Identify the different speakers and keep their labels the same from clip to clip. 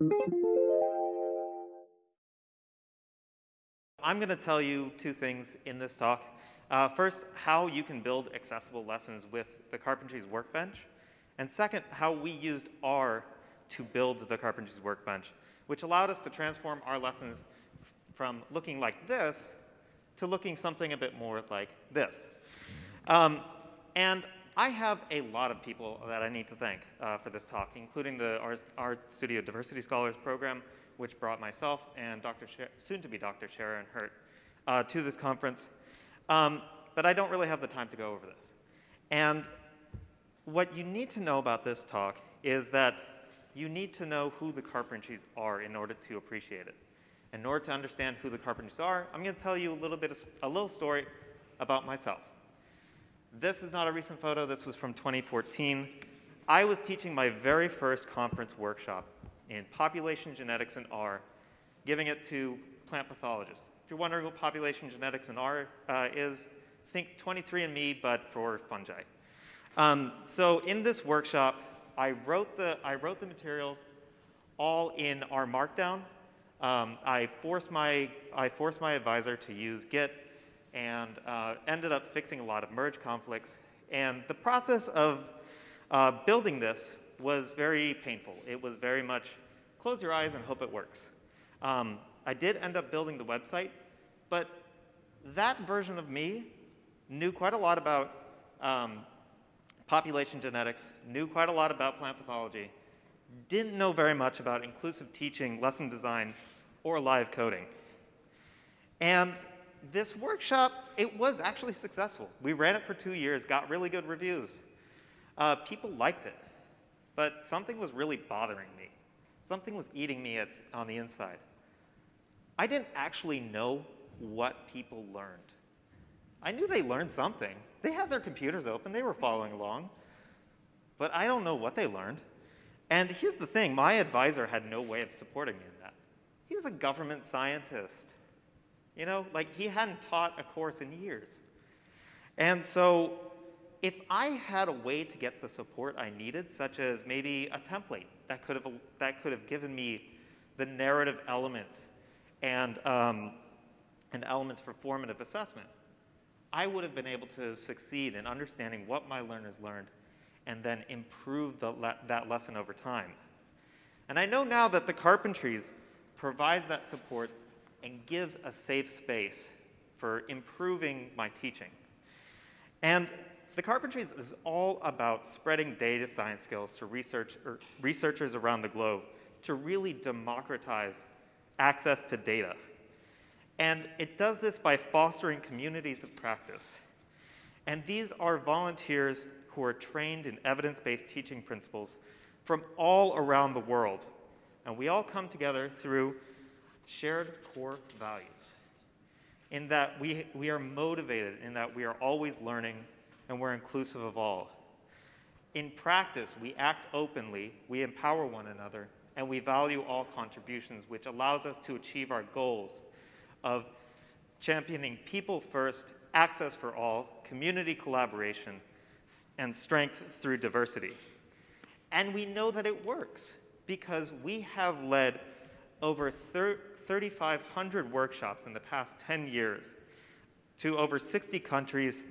Speaker 1: I'm going to tell you two things in this talk. Uh, first, how you can build accessible lessons with the Carpentries Workbench. And second, how we used R to build the Carpentries Workbench, which allowed us to transform our lessons from looking like this to looking something a bit more like this. Um, and I have a lot of people that I need to thank uh, for this talk, including the RStudio Diversity Scholars Program, which brought myself and Dr. soon-to-be Dr. SherAaron Hurt uh, to this conference. Um, but I don't really have the time to go over this. And what you need to know about this talk is that you need to know who the Carpentries are in order to appreciate it. In order to understand who the Carpentries are, I'm going to tell you a little bit of, a little story about myself. This is not a recent photo. This was from 2014. I was teaching my very first conference workshop in population genetics in R, giving it to plant pathologists. If you're wondering what population genetics in R uh, is, think 23andMe, but for fungi. Um, so in this workshop, I wrote the, I wrote the materials all in R Markdown. Um, I, forced my, I forced my advisor to use Git and uh, ended up fixing a lot of merge conflicts. And the process of uh, building this was very painful. It was very much close your eyes and hope it works. Um, I did end up building the website, but that version of me knew quite a lot about um, population genetics, knew quite a lot about plant pathology, didn't know very much about inclusive teaching, lesson design, or live coding. And this workshop, it was actually successful. We ran it for two years, got really good reviews. Uh, people liked it, but something was really bothering me. Something was eating me at, on the inside. I didn't actually know what people learned. I knew they learned something. They had their computers open, they were following along. But I don't know what they learned. And here's the thing my advisor had no way of supporting me in that. He was a government scientist. You know, like he hadn't taught a course in years. And so if I had a way to get the support I needed, such as maybe a template that could have, that could have given me the narrative elements and, um, and elements for formative assessment, I would have been able to succeed in understanding what my learners learned and then improve the le that lesson over time. And I know now that the Carpentries provides that support and gives a safe space for improving my teaching. And the Carpentries is all about spreading data science skills to research, er, researchers around the globe to really democratize access to data. And it does this by fostering communities of practice. And these are volunteers who are trained in evidence-based teaching principles from all around the world. And we all come together through shared core values in that we, we are motivated, in that we are always learning, and we're inclusive of all. In practice, we act openly, we empower one another, and we value all contributions, which allows us to achieve our goals of championing people first, access for all, community collaboration, and strength through diversity. And we know that it works because we have led over 3,500 workshops in the past 10 years to over 60 countries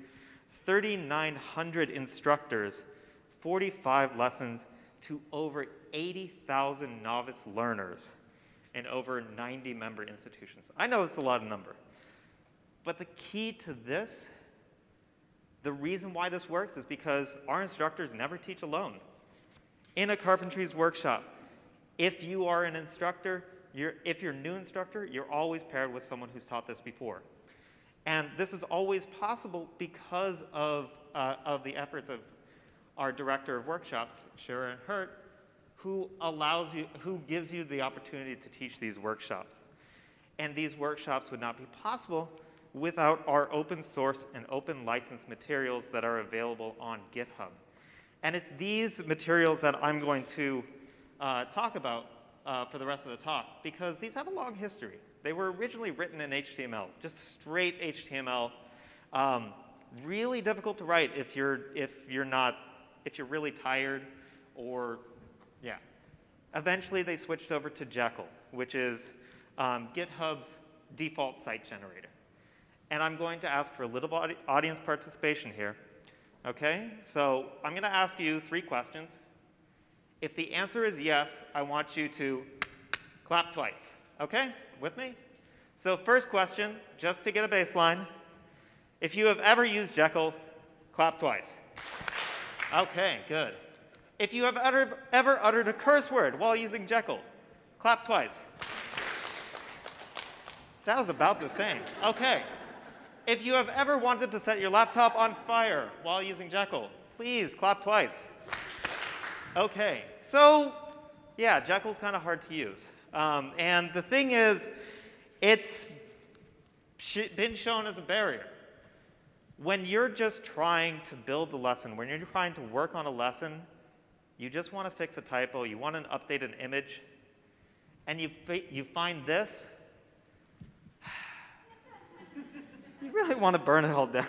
Speaker 1: 3,900 instructors, 45 lessons to over 80,000 novice learners in over 90 member institutions. I know it's a lot of number. But the key to this, the reason why this works is because our instructors never teach alone. In a carpentries workshop, if you are an instructor, you're, if you're a new instructor, you're always paired with someone who's taught this before. And this is always possible because of, uh, of the efforts of our director of workshops, SherAaron Hurt, who allows you, who gives you the opportunity to teach these workshops. And these workshops would not be possible without our open source and open license materials that are available on GitHub. And it's these materials that I'm going to uh, talk about uh, for the rest of the talk because these have a long history. They were originally written in HTML, just straight HTML. Um, really difficult to write if you're, if you're not, if you're really tired or, yeah. Eventually, they switched over to Jekyll, which is um, GitHub's default site generator. And I'm going to ask for a little audience participation here. Okay, so I'm going to ask you three questions. If the answer is yes, I want you to clap twice. Okay, with me? So first question, just to get a baseline. If you have ever used Jekyll, clap twice. Okay, good. If you have ever, ever uttered a curse word while using Jekyll, clap twice. That was about the same. Okay. If you have ever wanted to set your laptop on fire while using Jekyll, please clap twice. Okay, so yeah, Jekyll's kind of hard to use. Um, and the thing is, it's been shown as a barrier. When you're just trying to build a lesson, when you're trying to work on a lesson, you just want to fix a typo, you want to update an image, and you, you find this, you really want to burn it all down.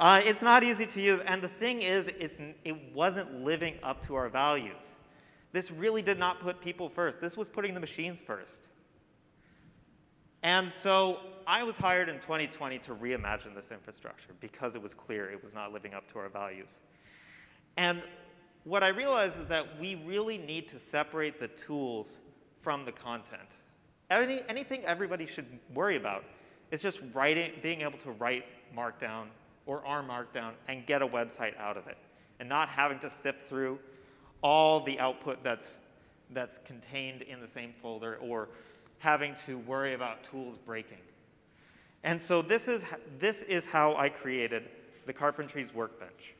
Speaker 1: Uh, it's not easy to use, and the thing is, it's, it wasn't living up to our values. This really did not put people first. This was putting the machines first. And so I was hired in 2020 to reimagine this infrastructure because it was clear it was not living up to our values. And what I realized is that we really need to separate the tools from the content. Any, anything everybody should worry about is just writing, being able to write Markdown or R Markdown and get a website out of it, and not having to sift through all the output that's, that's contained in the same folder or having to worry about tools breaking. And so this is, this is how I created the Carpentries Workbench.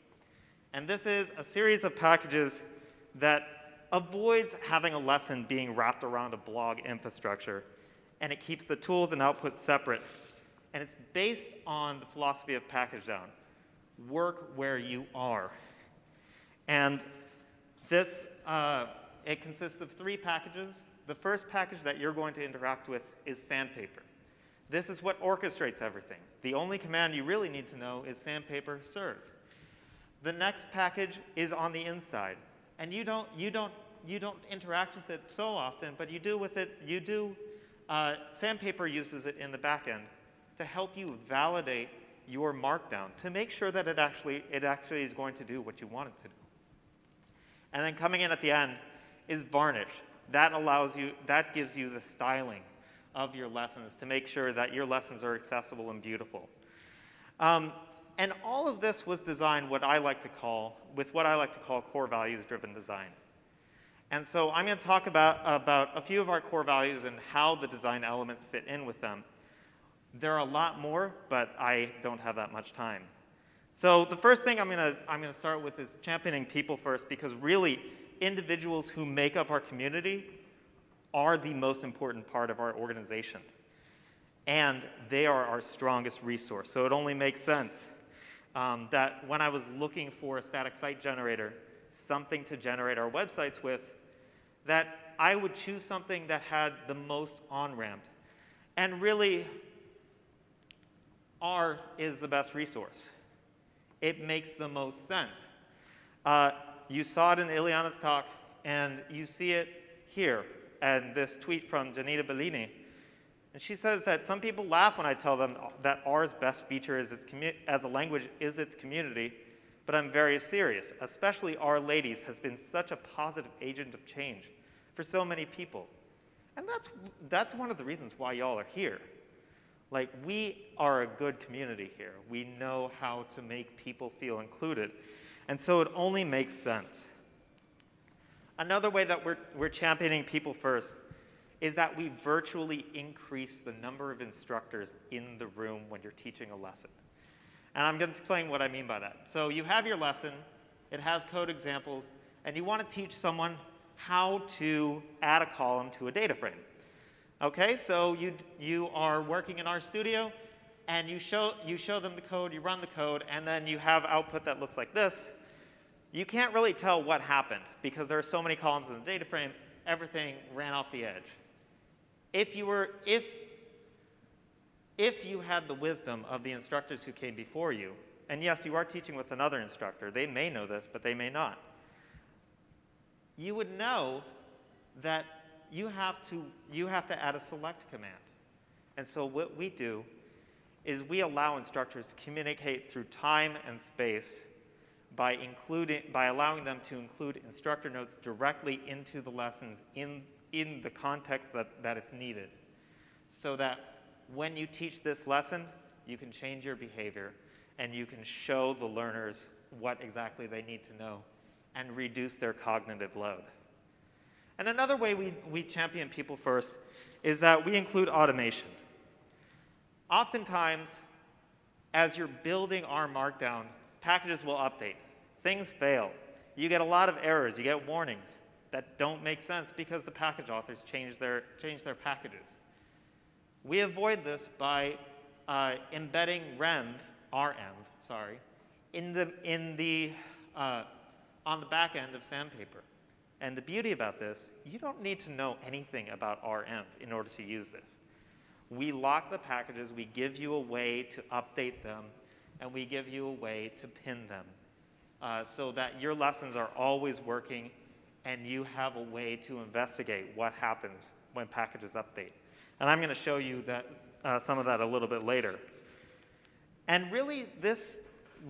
Speaker 1: And this is a series of packages that avoids having a lesson being wrapped around a blog infrastructure, and it keeps the tools and outputs separate. And it's based on the philosophy of pkgdown. Work where you are. And this, uh, it consists of three packages. The first package that you're going to interact with is sandpaper. This is what orchestrates everything. The only command you really need to know is sandpaper serve. The next package is on the inside. And you don't, you don't, you don't interact with it so often, but you do with it, you do, uh, Sandpaper uses it in the back end to help you validate your markdown, to make sure that it actually, it actually is going to do what you want it to do. And then coming in at the end is varnish. That allows you, that gives you the styling of your lessons to make sure that your lessons are accessible and beautiful. Um, and all of this was designed what I like to call, with what I like to call core values driven design. And so I'm going to talk about, about a few of our core values and how the design elements fit in with them. There are a lot more, but I don't have that much time. So the first thing I'm going to, I'm going to start with is championing people first because really individuals who make up our community are the most important part of our organization. And they are our strongest resource. So it only makes sense um, that when I was looking for a static site generator, something to generate our websites with, that I would choose something that had the most on-ramps. And really, R is the best resource. It makes the most sense. Uh, you saw it in Ileana's talk, and you see it here, and this tweet from Janita Bellini and she says that some people laugh when I tell them that R's best feature is its as a language is its community, but I'm very serious. Especially R-Ladies has been such a positive agent of change for so many people. And that's, that's one of the reasons why y'all are here. Like, we are a good community here. We know how to make people feel included. And so it only makes sense. Another way that we're, we're championing people first is that we virtually increase the number of instructors in the room when you're teaching a lesson. And I'm going to explain what I mean by that. So you have your lesson, it has code examples, and you want to teach someone how to add a column to a data frame. Okay, so you, you are working in RStudio, and you show, you show them the code, you run the code, and then you have output that looks like this. You can't really tell what happened because there are so many columns in the data frame, everything ran off the edge if you were, if, if you had the wisdom of the instructors who came before you, and yes, you are teaching with another instructor, they may know this, but they may not, you would know that you have to, you have to add a select command. And so what we do is we allow instructors to communicate through time and space by, including, by allowing them to include instructor notes directly into the lessons in, in the context that, that it's needed. So that when you teach this lesson, you can change your behavior and you can show the learners what exactly they need to know and reduce their cognitive load. And another way we, we champion people first is that we include automation. Oftentimes, as you're building R Markdown, packages will update. Things fail. You get a lot of errors. You get warnings that don't make sense because the package authors change their, change their packages. We avoid this by uh, embedding renv, renv, sorry, in the, in the, uh, on the back end of Sandpaper. And the beauty about this, you don't need to know anything about renv in order to use this. We lock the packages, we give you a way to update them, and we give you a way to pin them uh, so that your lessons are always working and you have a way to investigate what happens when packages update. And I'm going to show you that, uh, some of that a little bit later. And really, this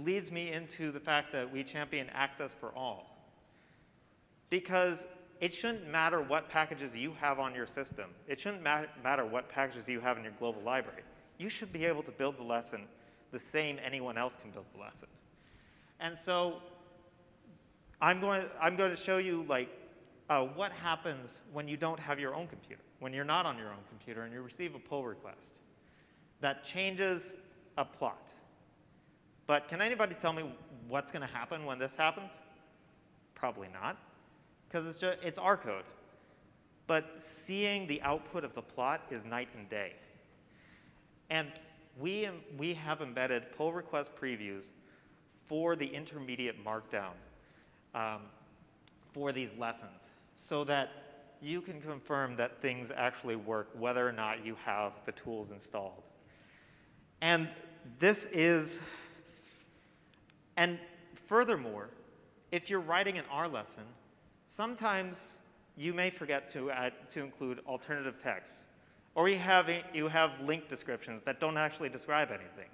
Speaker 1: leads me into the fact that we champion access for all. Because it shouldn't matter what packages you have on your system. It shouldn't matter what packages you have in your global library. You should be able to build the lesson the same anyone else can build the lesson. And so I'm going, I'm going to show you like uh, what happens when you don't have your own computer, when you're not on your own computer and you receive a pull request that changes a plot. But can anybody tell me what's going to happen when this happens? Probably not, because it's, it's R code. But seeing the output of the plot is night and day. And we, we have embedded pull request previews for the intermediate markdown um, for these lessons so that you can confirm that things actually work whether or not you have the tools installed. And this is, and furthermore, if you're writing an R lesson, sometimes you may forget to, add, to include alternative text. Or you have, you have link descriptions that don't actually describe anything.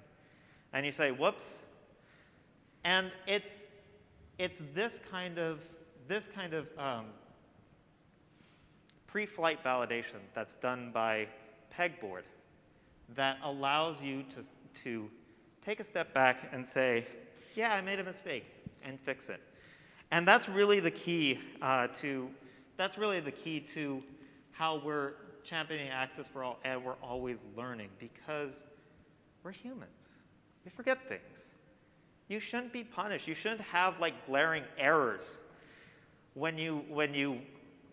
Speaker 1: And you say, whoops, and it's, it's this kind of, this kind of um, pre-flight validation that's done by Pegboard that allows you to, to take a step back and say, yeah, I made a mistake, and fix it. And that's really the key uh, to, that's really the key to how we're championing access for all, and we're always learning because we're humans. We forget things. You shouldn't be punished. You shouldn't have like glaring errors when you, when you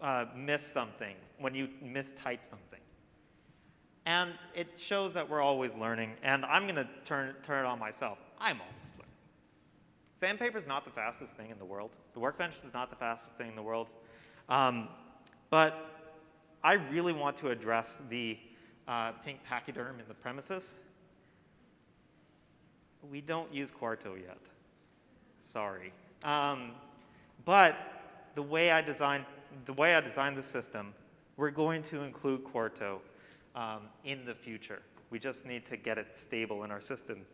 Speaker 1: uh, miss something, when you mistype something. And it shows that we're always learning. And I'm going to turn, turn it on myself. I'm. Sandpaper is not the fastest thing in the world. The workbench is not the fastest thing in the world. Um, but I really want to address the uh, pink pachyderm in the premises we don't use Quarto yet. Sorry. Um, but the way I designed the way I designed the system, we're going to include Quarto um, in the future. We just need to get it stable in our system.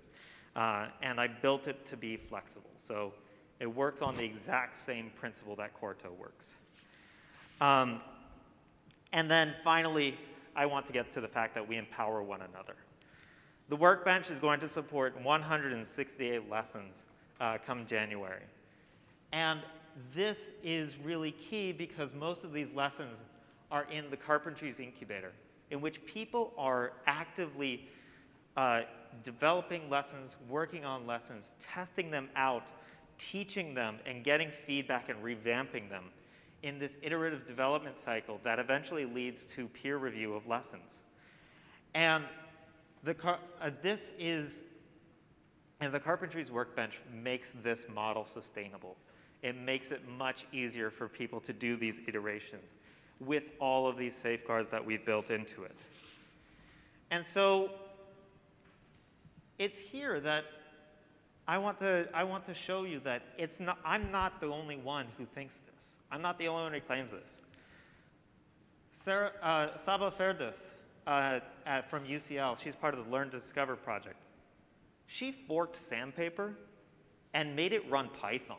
Speaker 1: Uh, and I built it to be flexible. So it works on the exact same principle that Quarto works. Um, and then finally, I want to get to the fact that we empower one another. The workbench is going to support 168 lessons uh, come January. And this is really key because most of these lessons are in the Carpentries Incubator, in which people are actively uh, developing lessons, working on lessons, testing them out, teaching them, and getting feedback and revamping them in this iterative development cycle that eventually leads to peer review of lessons. And the uh, this is, and the Carpentries Workbench makes this model sustainable. It makes it much easier for people to do these iterations with all of these safeguards that we've built into it. And so it's here that I want to, I want to show you that it's not, I'm not the only one who thinks this. I'm not the only one who claims this. Sarah, uh, Saba Ferdous uh, at, from UCL, she's part of the Learn to Discover project. She forked sandpaper and made it run Python.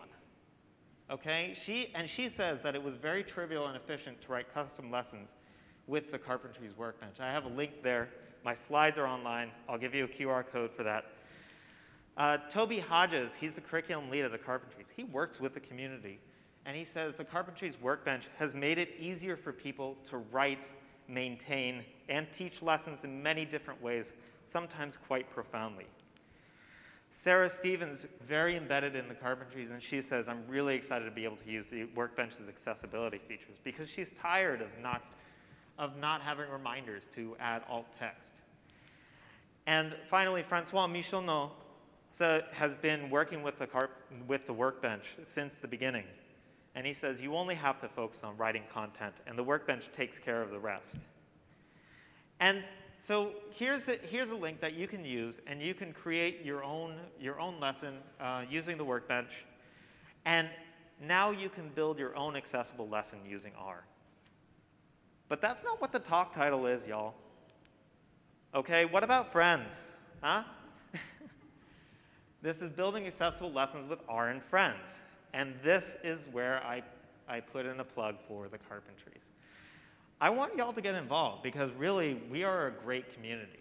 Speaker 1: Okay? She, and she says that it was very trivial and efficient to write custom lessons with the Carpentries Workbench. I have a link there. My slides are online. I'll give you a QR code for that. Uh, Toby Hodges, he's the curriculum lead of the Carpentries. He works with the community. And he says the Carpentries Workbench has made it easier for people to write, maintain, and teach lessons in many different ways, sometimes quite profoundly. Sarah Stevens, very embedded in the Carpentries, and she says, I'm really excited to be able to use the Workbench's accessibility features because she's tired of not, of not having reminders to add alt text. And finally, Francois Michonneau has been working with the, with the Workbench since the beginning. And he says, you only have to focus on writing content, and the Workbench takes care of the rest. And so here's a, here's a link that you can use, and you can create your own, your own lesson uh, using the workbench. And now you can build your own accessible lesson using R. But that's not what the talk title is, y'all. Okay, what about friends? Huh? this is building accessible lessons with R and friends. And this is where I, I put in a plug for the Carpentries. I want y'all to get involved because really we are a great community.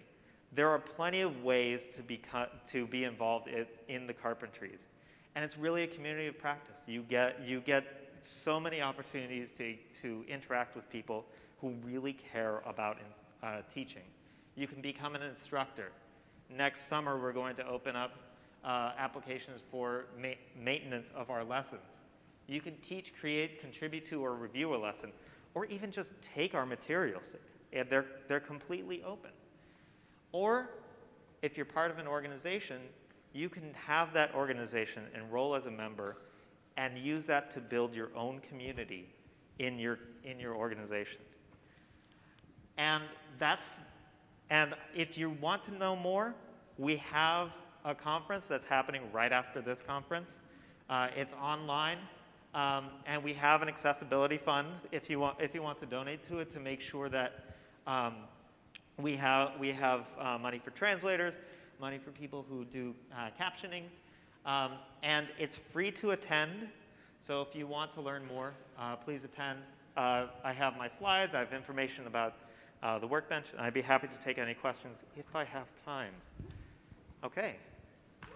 Speaker 1: There are plenty of ways to be, to be involved in, the carpentries. And it's really a community of practice. You get, you get so many opportunities to, to interact with people who really care about uh, teaching. You can become an instructor. Next summer, we're going to open up uh, applications for ma maintenance of our lessons. You can teach, create, contribute to, or review a lesson or even just take our materials. And they're, they're completely open. Or if you're part of an organization, you can have that organization enroll as a member and use that to build your own community in your, in your organization. And that's, and if you want to know more, we have a conference that's happening right after this conference. Uh, it's online. Um, and we have an accessibility fund if you want, if you want to donate to it to make sure that um, we have, we have uh, money for translators, money for people who do uh, captioning. Um, and it's free to attend. So if you want to learn more, uh, please attend. Uh, I have my slides. I have information about uh, the workbench. And I'd be happy to take any questions if I have time. Okay.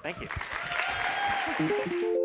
Speaker 1: Thank you.